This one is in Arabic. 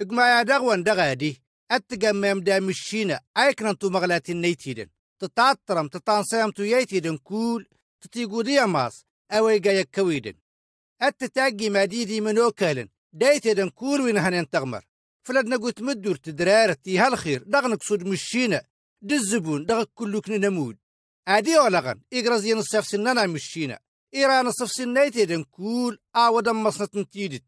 إجما يا دغوان دغادي اتقمم دا مشينا أيكنا تو مغلات النيتيدن تتعطرم تتانسام تو ييتيدن كول تتيقو دياماس اوي قايا كويدن. أتتاقي مديدي من أوكالن دايتيدن كول وين هنين تغمر. فلدنا قلت مدور تدرار تي هالخير دغنك سود مشينا. دزبون دغ كلوك نمود ادي أولغن اقرزين الصف سننا مشينا. إيران الصف سنيتيدن كول آودا مصنة تيدت.